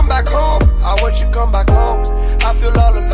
come back home. I want you come back home. I feel all alone.